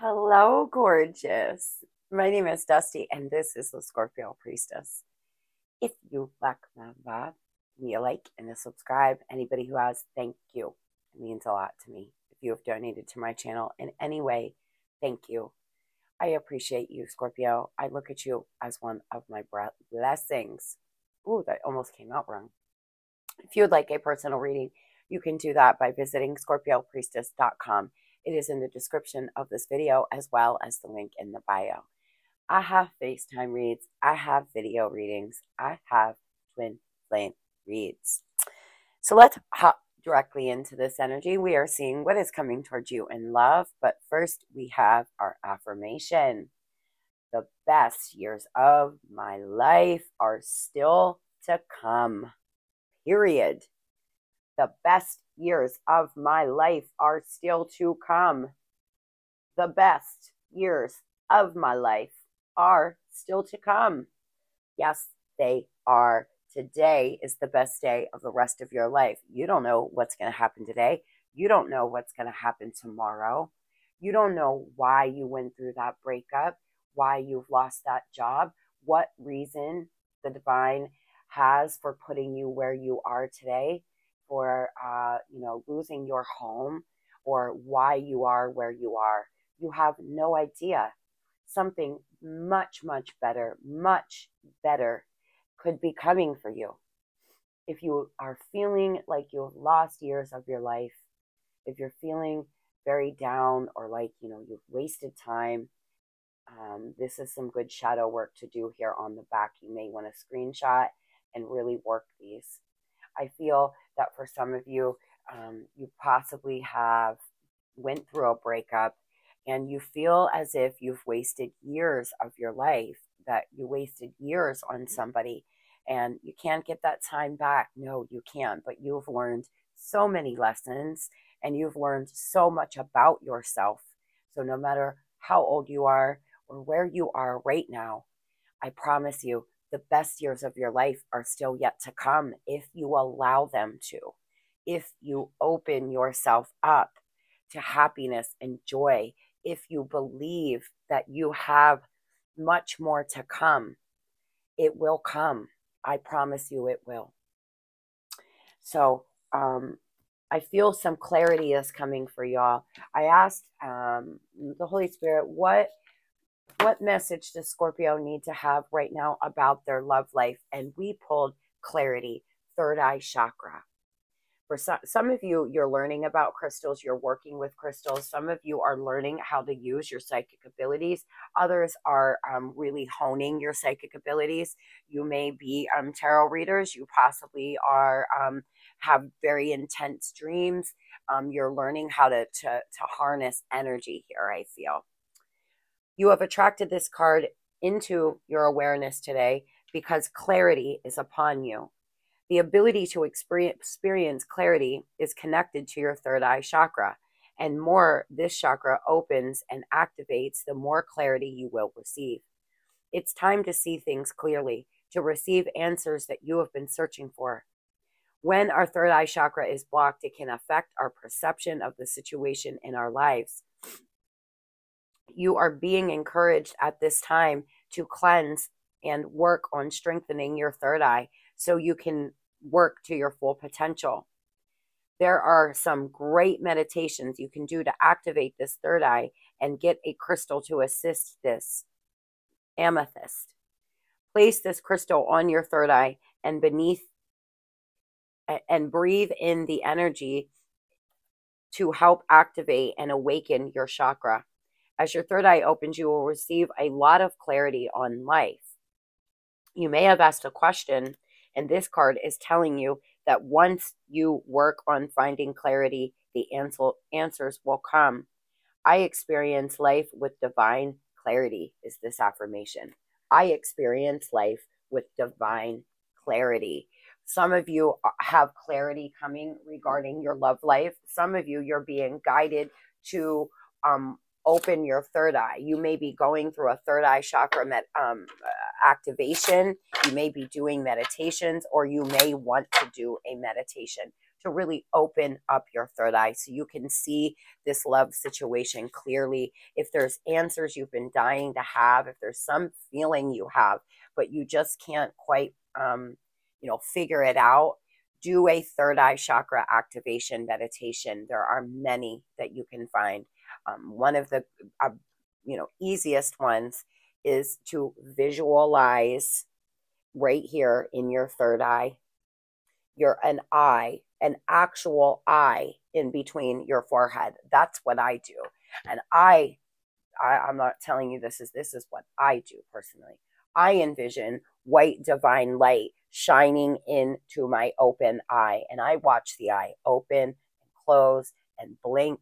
Hello, gorgeous. My name is Dusty, and this is the Scorpio Priestess. If you like my vibe, give me a like and a subscribe. Anybody who has, thank you. It means a lot to me. If you have donated to my channel in any way, thank you. I appreciate you, Scorpio. I look at you as one of my blessings. Ooh, that almost came out wrong. If you would like a personal reading, you can do that by visiting scorpiopriestess.com. It is in the description of this video as well as the link in the bio. I have FaceTime reads. I have video readings. I have twin flame reads. So let's hop directly into this energy. We are seeing what is coming towards you in love. But first, we have our affirmation. The best years of my life are still to come. Period. The best years of my life are still to come. The best years of my life are still to come. Yes, they are. Today is the best day of the rest of your life. You don't know what's going to happen today. You don't know what's going to happen tomorrow. You don't know why you went through that breakup, why you've lost that job, what reason the divine has for putting you where you are today for uh, you know losing your home or why you are where you are. You have no idea. Something much, much better, much better could be coming for you. If you are feeling like you've lost years of your life, if you're feeling very down or like, you know, you've wasted time, um, this is some good shadow work to do here on the back. You may want to screenshot and really work these. I feel that for some of you, um, you possibly have went through a breakup and you feel as if you've wasted years of your life, that you wasted years on mm-hmm. somebody and you can't get that time back. No, you can't, but you've learned so many lessons and you've learned so much about yourself. So no matter how old you are or where you are right now, I promise you, the best years of your life are still yet to come if you allow them to, if you open yourself up to happiness and joy, if you believe that you have much more to come. It will come. I promise you it will. So, um, I feel some clarity is coming for y'all. I asked um, the Holy Spirit, what what message does Scorpio need to have right now about their love life? And we pulled clarity, third eye chakra. For some, some of you, you're learning about crystals, you're working with crystals. Some of you are learning how to use your psychic abilities. Others are um, really honing your psychic abilities. You may be um, tarot readers. You possibly are um, have very intense dreams. Um, you're learning how to, to to harness energy here. I feel you have attracted this card into your awareness today because clarity is upon you. The ability to experience clarity is connected to your third eye chakra. And more this chakra opens and activates, the more clarity you will receive. It's time to see things clearly, to receive answers that you have been searching for. When our third eye chakra is blocked, it can affect our perception of the situation in our lives you are being encouraged at this time to cleanse and work on strengthening your third eye so you can work to your full potential. There are some great meditations you can do to activate this third eye and get a crystal to assist this amethyst. Place this crystal on your third eye and beneath and breathe in the energy to help activate and awaken your chakra. As your third eye opens, you will receive a lot of clarity on life. You may have asked a question, and this card is telling you that once you work on finding clarity, the answer, answers will come. I experience life with divine clarity, is this affirmation. I experience life with divine clarity. Some of you have clarity coming regarding your love life. Some of you, you're being guided to um, open your third eye. You may be going through a third eye chakra um, uh, activation. You may be doing meditations, or you may want to do a meditation to really open up your third eye so you can see this love situation clearly. If there's answers you've been dying to have, if there's some feeling you have, but you just can't quite, um, you know, figure it out, do a third eye chakra activation meditation. There are many that you can find. Um, one of the, uh, you know, easiest ones is to visualize right here in your third eye. You're an eye, an actual eye in between your forehead. That's what I do. And I, I I'm not telling you this is this is what I do personally. I envision white divine light shining into my open eye and I watch the eye open and close and blink.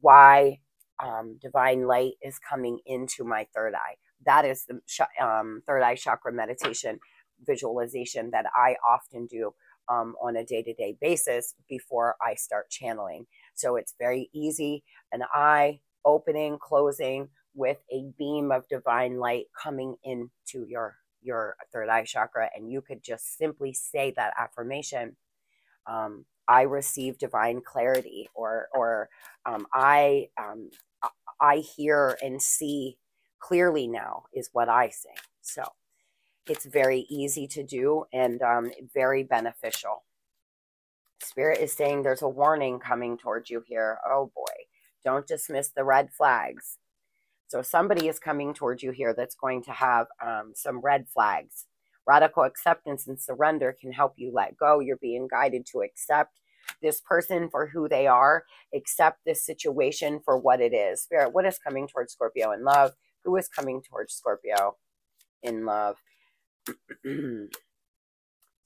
Why um, divine light is coming into my third eye. That is the um, third eye chakra meditation visualization that I often do um, on a day to day basis before I start channeling. So it's very easy. An eye opening, closing with a beam of divine light coming into your your third eye chakra and you could just simply say that affirmation um, i receive divine clarity or or um, i um, i hear and see clearly now is what i say so it's very easy to do and um, very beneficial. Spirit is saying there's a warning coming towards you here. Oh boy, don't dismiss the red flags. So somebody is coming towards you here that's going to have um, some red flags. Radical acceptance and surrender can help you let go. You're being guided to accept this person for who they are, accept this situation for what it is. Spirit, what is coming towards Scorpio in love? Who is coming towards Scorpio in love?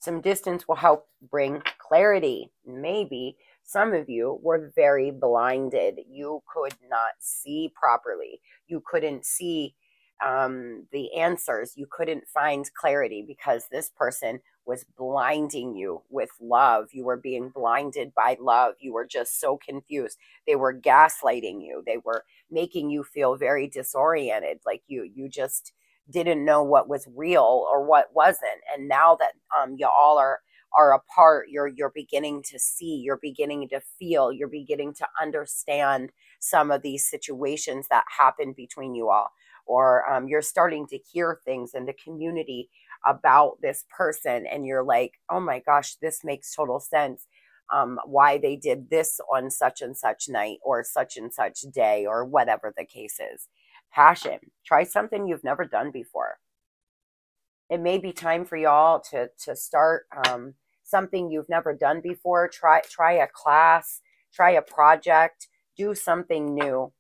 Some distance will help bring clarity. Maybe some of you were very blinded. You could not see properly. You couldn't see um, the answers. You couldn't find clarity because this person was blinding you with love. You were being blinded by love. You were just so confused. They were gaslighting you. They were making you feel very disoriented. Like you, you just didn't know what was real or what wasn't and now that um you all are are apart you're you're beginning to see you're beginning to feel you're beginning to understand some of these situations that happened between you all or um, you're starting to hear things in the community about this person and you're like oh my gosh this makes total sense um, why they did this on such and such night or such and such day or whatever the case is passion. Try something you've never done before. It may be time for y'all to to start um, something you've never done before. Try try a class, try a project, do something new.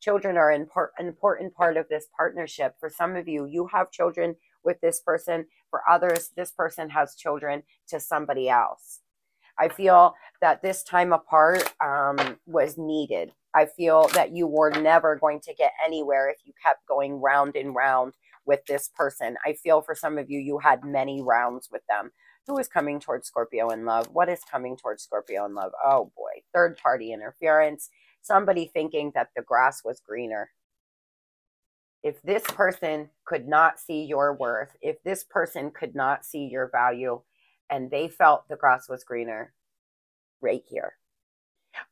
Children are an important part of this partnership. For some of you, you have children with this person. For others, this person has children to somebody else. I feel that this time apart um, was needed. I feel that you were never going to get anywhere if you kept going round and round with this person. I feel for some of you, you had many rounds with them. Who is coming towards Scorpio in love? What is coming towards Scorpio in love? Oh boy, third party interference. Somebody thinking that the grass was greener. If this person could not see your worth, if this person could not see your value, and they felt the grass was greener, right here.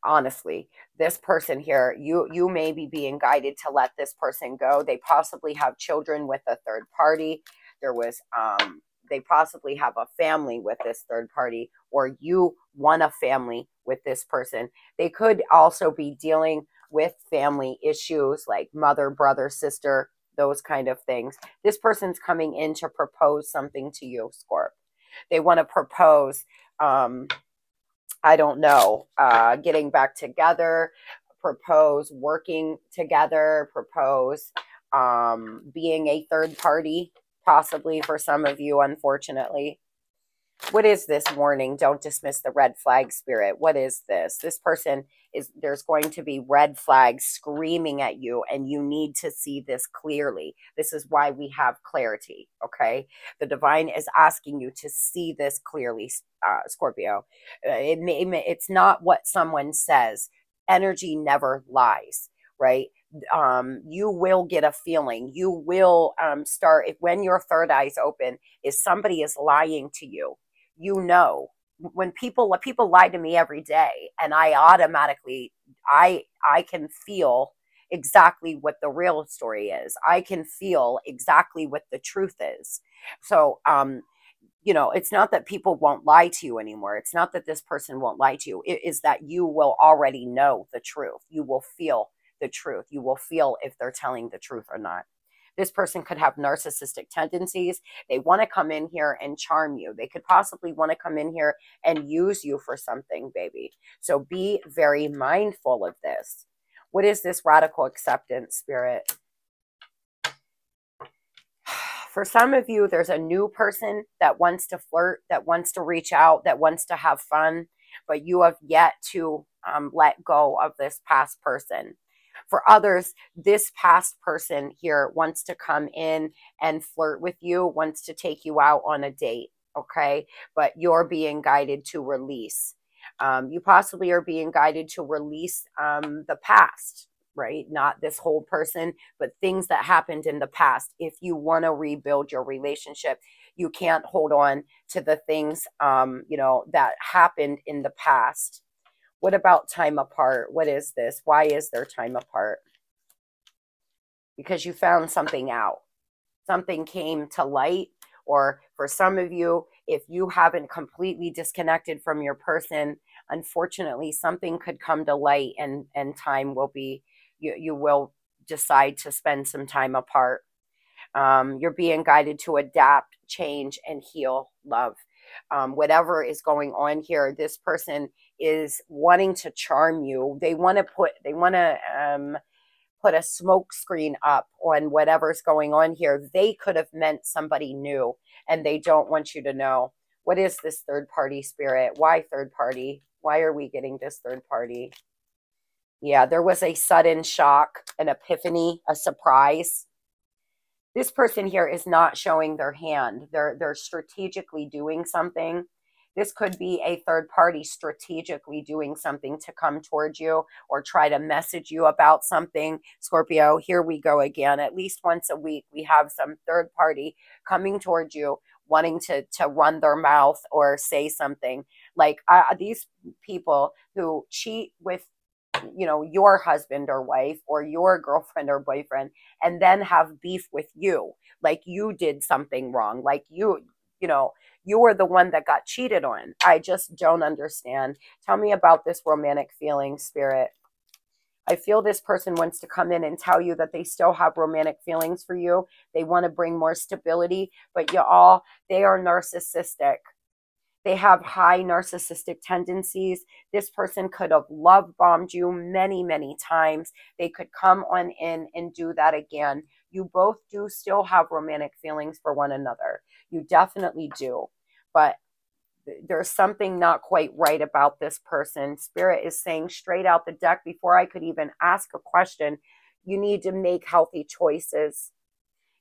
Honestly this person here you you may be being guided to let this person go. They possibly have children with a third party. There was um they possibly have a family with this third party or you want a family with this person. They could also be dealing with family issues like mother brother sister those kind of things this person's coming in to propose something to you scorp they want to propose um I don't know, uh, getting back together, propose working together, propose um, being a third party, possibly for some of you, unfortunately. What is this warning? Don't dismiss the red flag spirit. What is this? This person is there's going to be red flags screaming at you, and you need to see this clearly. This is why we have clarity. Okay. The divine is asking you to see this clearly, uh, Scorpio. Uh, it may, it's not what someone says. Energy never lies, right? um, you will get a feeling. You will um, start if when your third eye's open, is somebody is lying to you you know when people people lie to me every day and i automatically i i can feel exactly what the real story is. I can feel exactly what the truth is. So um you know it's not that people won't lie to you anymore. It's not that this person won't lie to you. It is that you will already know the truth. You will feel the truth. You will feel if they're telling the truth or not this person could have narcissistic tendencies. They want to come in here and charm you. They could possibly want to come in here and use you for something, baby. So be very mindful of this. What is this radical acceptance spirit? For some of you, there's a new person that wants to flirt, that wants to reach out, that wants to have fun, but you have yet to um, let go of this past person. For others, this past person here wants to come in and flirt with you, wants to take you out on a date. Okay. But you're being guided to release. Um, you possibly are being guided to release um, the past, right? Not this whole person, but things that happened in the past. If you want to rebuild your relationship, you can't hold on to the things, um, you know, that happened in the past what about time apart? What is this? Why is there time apart? Because you found something out. Something came to light. Or for some of you, if you haven't completely disconnected from your person, unfortunately, something could come to light and, and time will be, you, you will decide to spend some time apart. Um, you're being guided to adapt, change, and heal love. Um, whatever is going on here, this person is wanting to charm you. They want to put, they want to um, put a smoke screen up on whatever's going on here. They could have meant somebody new and they don't want you to know. What is this third party spirit? Why third party? Why are we getting this third party? Yeah, there was a sudden shock, an epiphany, a surprise. This person here is not showing their hand. They're they're strategically doing something this could be a third party strategically doing something to come towards you or try to message you about something. Scorpio, here we go again. At least once a week, we have some third party coming towards you wanting to to run their mouth or say something like uh, these people who cheat with you know your husband or wife or your girlfriend or boyfriend and then have beef with you like you did something wrong like you you know you were the one that got cheated on. I just don't understand. Tell me about this romantic feeling, spirit. I feel this person wants to come in and tell you that they still have romantic feelings for you. They want to bring more stability, but you all, they are narcissistic. They have high narcissistic tendencies. This person could have love bombed you many, many times. They could come on in and do that again. You both do still have romantic feelings for one another. You definitely do but there's something not quite right about this person. Spirit is saying straight out the deck before I could even ask a question, you need to make healthy choices.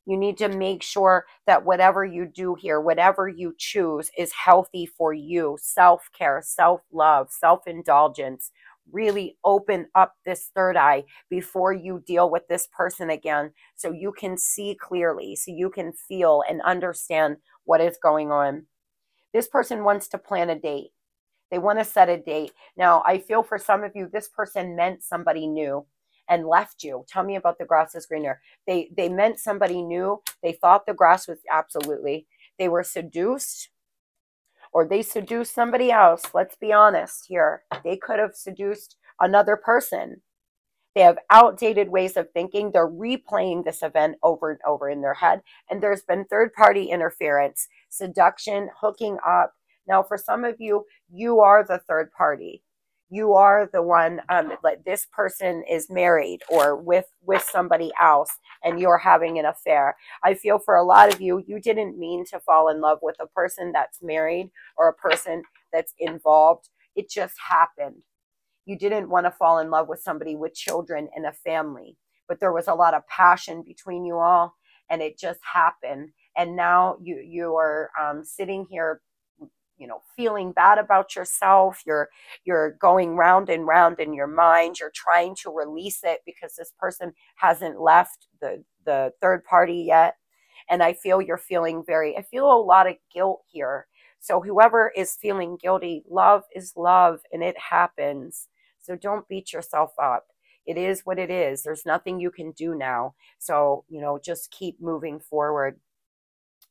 You need to make sure that whatever you do here, whatever you choose, is healthy for you. Self care, self love, self indulgence. Really open up this third eye before you deal with this person again so you can see clearly, so you can feel and understand what is going on. This person wants to plan a date. They want to set a date. Now, I feel for some of you, this person meant somebody new and left you. Tell me about the grass is greener. They they meant somebody new. They thought the grass was absolutely. They were seduced or they seduced somebody else. Let's be honest here. They could have seduced another person. They have outdated ways of thinking. They're replaying this event over and over in their head. And there's been third party interference, seduction, hooking up. Now, for some of you, you are the third party. You are the one um, like this person is married or with with somebody else, and you're having an affair. I feel for a lot of you, you didn't mean to fall in love with a person that's married or a person that's involved. It just happened you didn't want to fall in love with somebody with children and a family, but there was a lot of passion between you all, and it just happened. And now you you are um, sitting here, you know, feeling bad about yourself. You're you're going round and round in your mind. You're trying to release it because this person hasn't left the the third party yet. And I feel you're feeling very. I feel a lot of guilt here So, whoever is feeling guilty, love is love and it happens. So, don't beat yourself up. It is what it is. There's nothing you can do now. So, you know, just keep moving forward.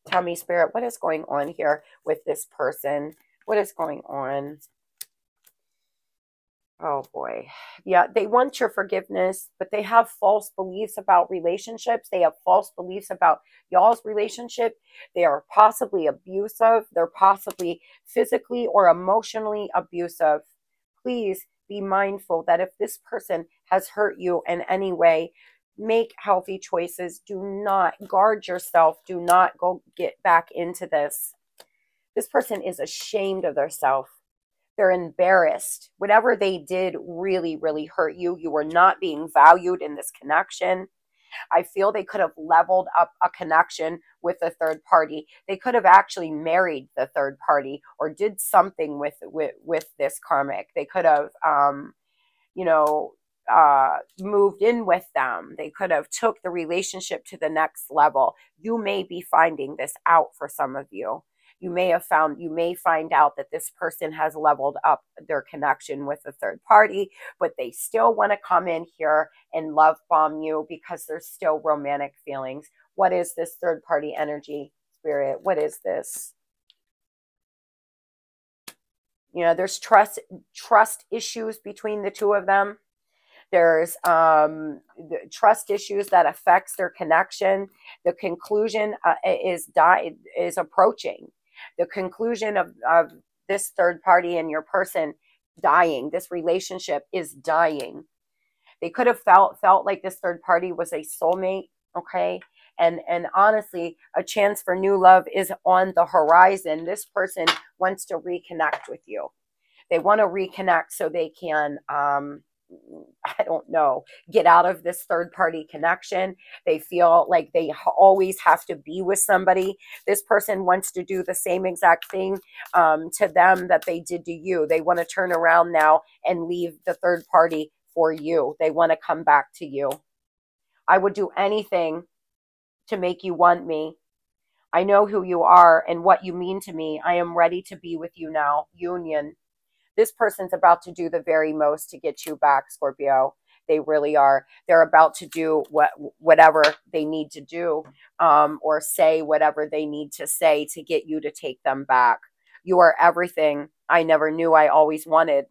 Tell me, Spirit, what is going on here with this person? What is going on? Oh boy. Yeah, they want your forgiveness, but they have false beliefs about relationships. They have false beliefs about y'all's relationship. They are possibly abusive. They're possibly physically or emotionally abusive. Please be mindful that if this person has hurt you in any way, make healthy choices. Do not guard yourself. Do not go get back into this. This person is ashamed of their self they're embarrassed. Whatever they did really, really hurt you. You were not being valued in this connection. I feel they could have leveled up a connection with a third party. They could have actually married the third party or did something with with, with this karmic. They could have, um, you know, uh, moved in with them. They could have took the relationship to the next level. You may be finding this out for some of you. You may have found you may find out that this person has leveled up their connection with a third party but they still want to come in here and love bomb you because there's still romantic feelings. What is this third party energy spirit? What is this? You know there's trust trust issues between the two of them there's um, the trust issues that affects their connection. The conclusion uh, is die is approaching. The conclusion of, of this third party and your person dying this relationship is dying. They could have felt felt like this third party was a soulmate okay? And and honestly a chance for new love is on the horizon. This person wants to reconnect with you. They want to reconnect so they can um I don't know, get out of this third party connection. They feel like they always have to be with somebody. This person wants to do the same exact thing um, to them that they did to you. They want to turn around now and leave the third party for you. They want to come back to you. I would do anything to make you want me. I know who you are and what you mean to me. I am ready to be with you now. Union this person's about to do the very most to get you back, Scorpio. They really are. They're about to do what whatever they need to do, um, or say whatever they need to say to get you to take them back. You are everything I never knew I always wanted.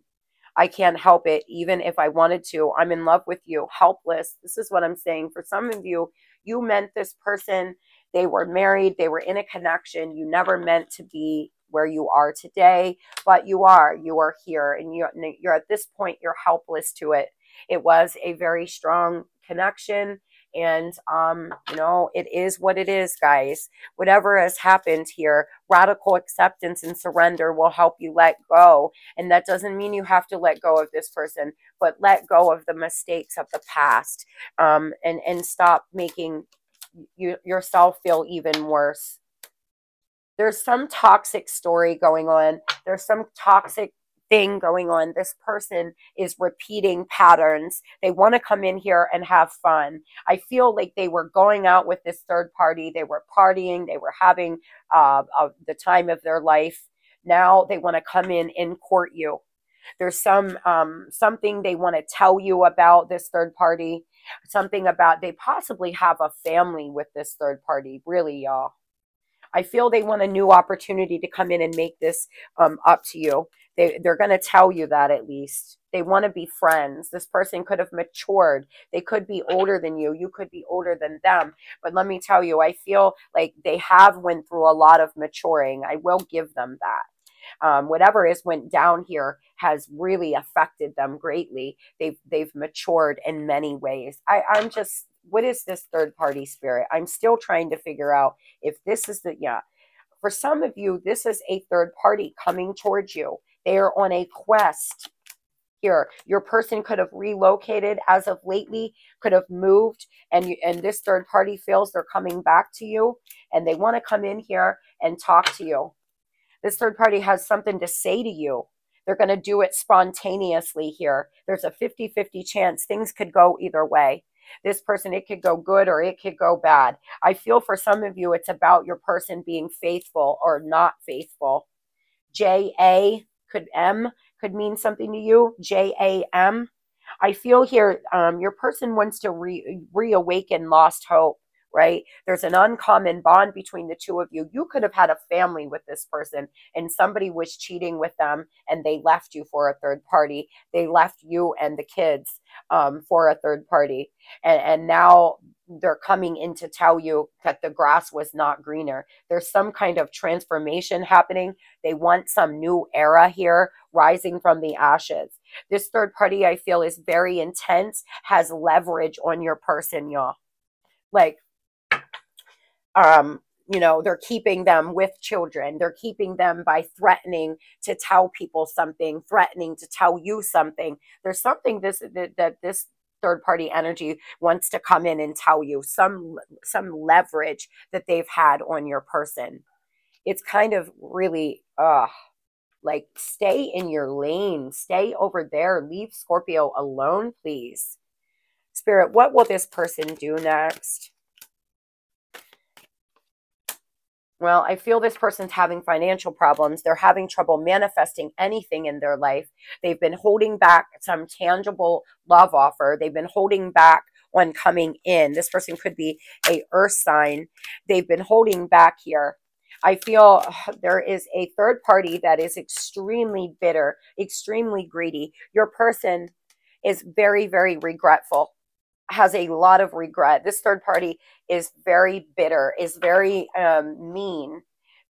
I can't help it, even if I wanted to. I'm in love with you, helpless. This is what I'm saying. For some of you, you meant this person. They were married, they were in a connection. You never meant to be where you are today, but you are, you are here and you're, you're at this point, you're helpless to it. It was a very strong connection and um, you know it is what it is guys whatever has happened here radical acceptance and surrender will help you let go and that doesn't mean you have to let go of this person but let go of the mistakes of the past um, and and stop making you, yourself feel even worse there's some toxic story going on. There's some toxic thing going on. This person is repeating patterns. They want to come in here and have fun. I feel like they were going out with this third party. They were partying. They were having uh, uh, the time of their life. Now they want to come in and court you. There's some um, something they want to tell you about this third party. Something about they possibly have a family with this third party. Really, y'all. I feel they want a new opportunity to come in and make this um, up to you. They, they're going to tell you that at least. They want to be friends. This person could have matured. They could be older than you. You could be older than them. But let me tell you, I feel like they have went through a lot of maturing. I will give them that. Um, whatever is went down here has really affected them greatly. They've they've matured in many ways. I, I'm just what is this third party spirit? I'm still trying to figure out if this is the, yeah. For some of you, this is a third party coming towards you. They are on a quest here. Your person could have relocated as of lately, could have moved, and you, and this third party feels they're coming back to you, and they want to come in here and talk to you. This third party has something to say to you. They're going to do it spontaneously here. There's a 50 50 chance things could go either way this person, it could go good or it could go bad. I feel for some of you, it's about your person being faithful or not faithful. J A could M could mean something to you. J A M. I feel here um, your person wants to re- reawaken lost hope right? There's an uncommon bond between the two of you. You could have had a family with this person and somebody was cheating with them and they left you for a third party. They left you and the kids um, for a third party. And, and now they're coming in to tell you that the grass was not greener. There's some kind of transformation happening. They want some new era here rising from the ashes. This third party, I feel, is very intense, has leverage on your person, y'all. Like, um, you know, they're keeping them with children. They're keeping them by threatening to tell people something, threatening to tell you something. There's something this that, that this third party energy wants to come in and tell you some some leverage that they've had on your person. It's kind of really uh like stay in your lane, stay over there, leave Scorpio alone, please. Spirit, what will this person do next? Well, I feel this person's having financial problems. They're having trouble manifesting anything in their life. They've been holding back some tangible love offer. They've been holding back one coming in. This person could be a earth sign. They've been holding back here. I feel there is a third party that is extremely bitter, extremely greedy. Your person is very, very regretful has a lot of regret. This third party is very bitter, is very um, mean.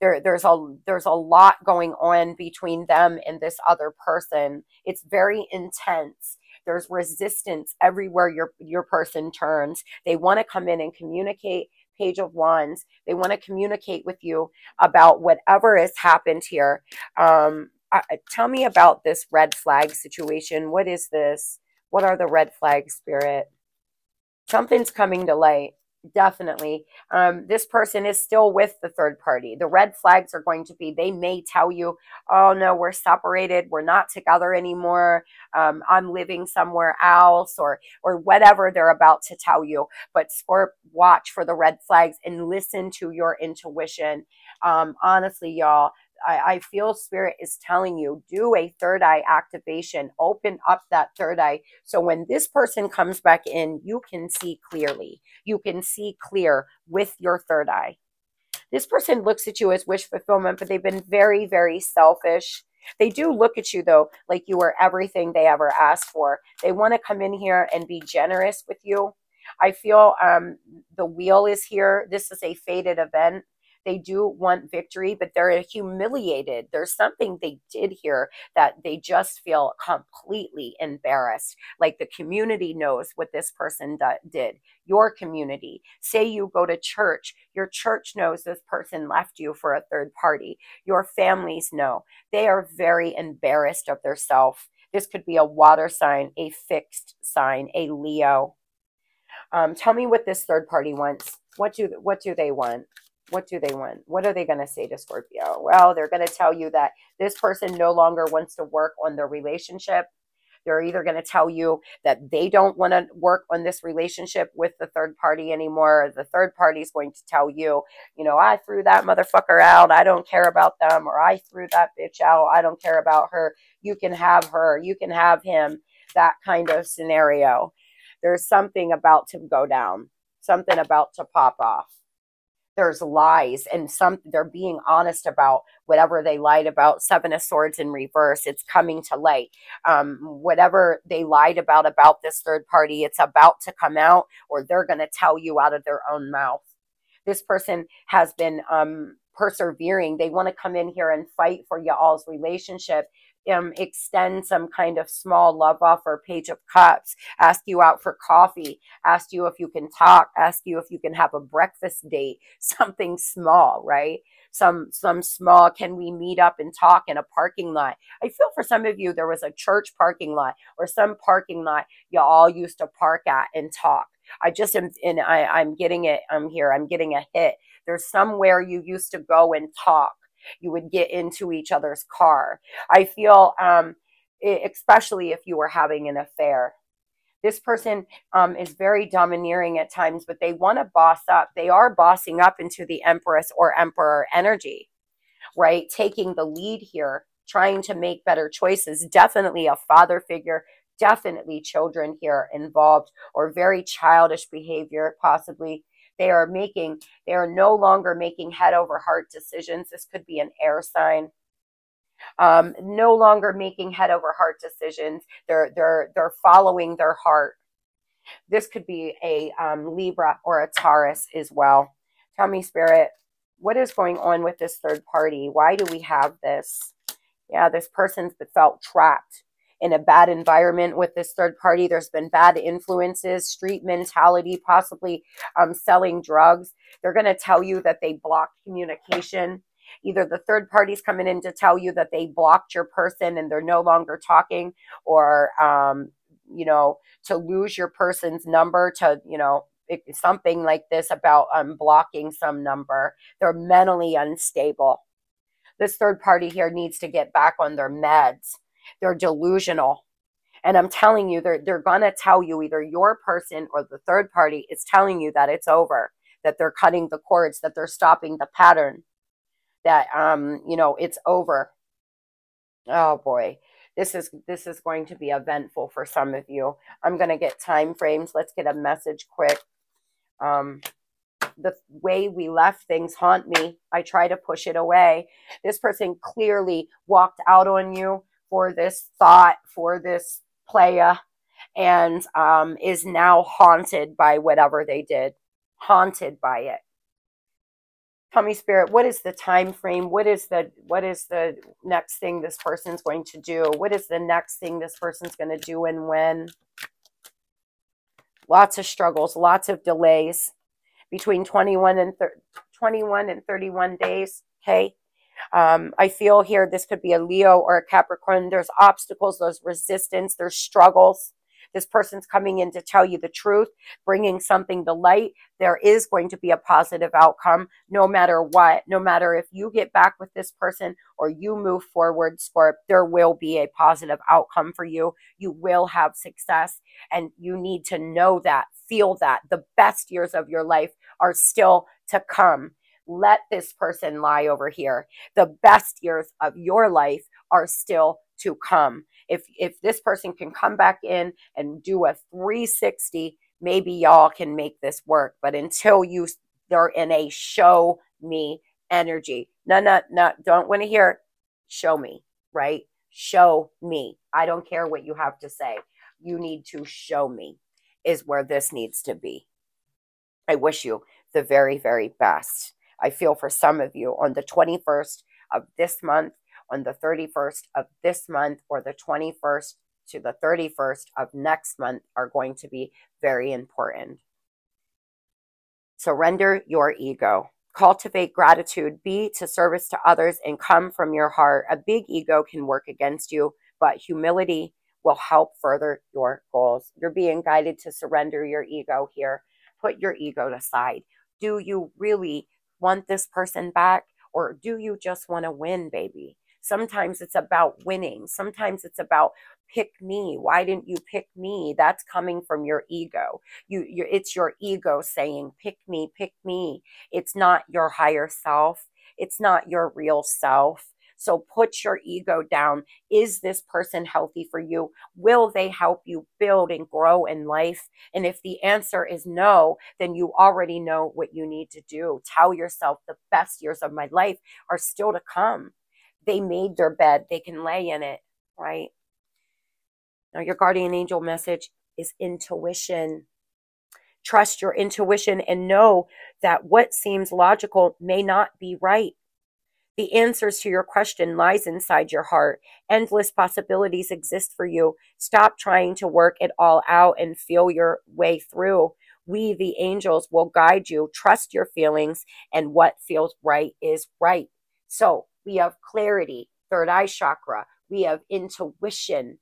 There, there's a there's a lot going on between them and this other person. It's very intense. There's resistance everywhere your your person turns. They want to come in and communicate. Page of Wands. They want to communicate with you about whatever has happened here. Um, tell me about this red flag situation. What is this? What are the red flags, Spirit? Something's coming to light definitely. Um, this person is still with the third party. The red flags are going to be they may tell you oh no we're separated. We're not together anymore. Um, i'm living somewhere else or or whatever they're about to tell you. But scorp watch for the red flags and listen to your intuition. Um, honestly y'all I, I feel spirit is telling you do a third eye activation, open up that third eye. So when this person comes back in, you can see clearly. You can see clear with your third eye. This person looks at you as wish fulfillment, but they've been very, very selfish. They do look at you though like you are everything they ever asked for. They want to come in here and be generous with you. I feel um, the wheel is here. This is a faded event. They do want victory, but they're humiliated. There's something they did here that they just feel completely embarrassed. Like the community knows what this person did. Your community. Say you go to church, your church knows this person left you for a third party. Your families know. They are very embarrassed of their self. This could be a water sign, a fixed sign, a Leo. Um, tell me what this third party wants. What do what do they want? What do they want? What are they going to say to Scorpio? Well, they're going to tell you that this person no longer wants to work on their relationship. They're either going to tell you that they don't want to work on this relationship with the third party anymore. The third party is going to tell you, you know, I threw that motherfucker out. I don't care about them. Or I threw that bitch out. I don't care about her. You can have her. You can have him. That kind of scenario. There's something about to go down, something about to pop off there's lies and some they're being honest about whatever they lied about seven of swords in reverse it's coming to light. Um, whatever they lied about about this third party it's about to come out or they're going to tell you out of their own mouth. This person has been um, persevering. They want to come in here and fight for y'all's relationship um, extend some kind of small love offer, page of cups, ask you out for coffee, ask you if you can talk, ask you if you can have a breakfast date, something small, right? Some some small, can we meet up and talk in a parking lot? I feel for some of you there was a church parking lot or some parking lot you all used to park at and talk. I just am and I, I'm getting it, I'm here, I'm getting a hit. There's somewhere you used to go and talk you would get into each other's car. I feel, um, especially if you were having an affair. This person um, is very domineering at times, but they want to boss up. They are bossing up into the empress or emperor energy. right? Taking the lead here, trying to make better choices. Definitely a father figure, definitely children here involved, or very childish behavior, possibly. They are making, they are no longer making head over heart decisions. This could be an air sign. Um, no longer making head over heart decisions. They're they're they're following their heart. This could be a um, Libra or a Taurus as well. Tell me, Spirit, what is going on with this third party? Why do we have this? Yeah, this person's that felt trapped in a bad environment with this third party. There's been bad influences, street mentality, possibly um, selling drugs. They're going to tell you that they blocked communication. Either the third party's coming in to tell you that they blocked your person and they're no longer talking, or um, you know, to lose your person's number to, you know, something like this about um, blocking some number. They're mentally unstable. This third party here needs to get back on their meds. They're delusional. And I'm telling you, they're, they're going to tell you either your person or the third party is telling you that it's over, that they're cutting the cords, that they're stopping the pattern, that, um, you know, it's over. Oh boy this is this is going to be eventful for some of you. I'm going to get time frames. Let's get a message quick. Um, the way we left things haunt me. I try to push it away. This person clearly walked out on you for this thought, for this playa, and um, is now haunted by whatever they did. Haunted by it. Tummy spirit, what is the time frame? What is the what is the next thing this person's going to do? What is the next thing this person's going to do and when? Lots of struggles, lots of delays between 21 and 21 and 31 days. Okay. Um, I feel here this could be a Leo or a Capricorn. There's obstacles, there's resistance, there's struggles. This person's coming in to tell you the truth, bringing something to light. There is going to be a positive outcome no matter what. No matter if you get back with this person or you move forward, Scorp, there will be a positive outcome for you. You will have success and you need to know that, feel that. The best years of your life are still to come let this person lie over here. The best years of your life are still to come. If if this person can come back in and do a 360 maybe y'all can make this work. But until you they're in a show me energy. No no no don't want to hear show me right? Show me. I don't care what you have to say. You need to show me is where this needs to be. I wish you the very very best i feel for some of you on the 21st of this month on the 31st of this month or the 21st to the 31st of next month are going to be very important. Surrender your ego. Cultivate gratitude. Be to service to others and come from your heart. A big ego can work against you, but humility will help further your goals. You're being guided to surrender your ego here. Put your ego aside. Do you really want this person back or do you just want to win, baby? Sometimes it's about winning. Sometimes it's about pick me. Why didn't you pick me? That's coming from your ego. You, you it's your ego saying, pick me, pick me. It's not your higher self. It's not your real self. So put your ego down. Is this person healthy for you? Will they help you build and grow in life? And if the answer is no, then you already know what you need to do. Tell yourself the best years of my life are still to come they made their bed, they can lay in it, right? Now, your guardian angel message is intuition. Trust your intuition and know that what seems logical may not be right. The answers to your question lies inside your heart. Endless possibilities exist for you. Stop trying to work it all out and feel your way through. We, the angels, will guide you. Trust your feelings, and what feels right is right. So we have clarity, third eye chakra. We have intuition.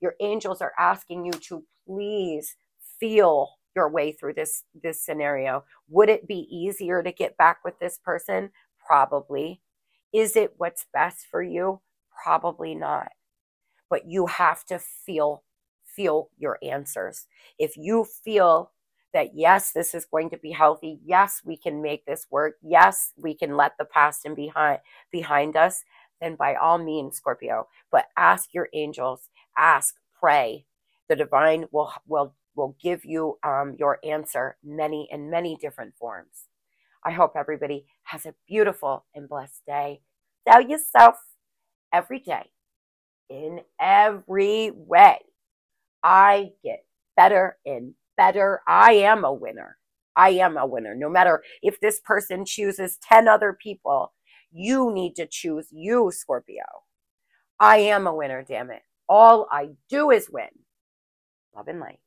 Your angels are asking you to please feel your way through this this scenario. Would it be easier to get back with this person? Probably. Is it what's best for you? Probably not. But you have to feel feel your answers. If you feel that yes, this is going to be healthy. Yes, we can make this work. Yes, we can let the past and behind behind us. Then by all means, Scorpio, but ask your angels, ask, pray. The divine will will will give you um, your answer many in many different forms. I hope everybody has a beautiful and blessed day. Tell yourself every day, in every way, I get better and better. I am a winner. I am a winner. No matter if this person chooses 10 other people, you need to choose you, Scorpio. I am a winner, damn it. All I do is win. Love and light.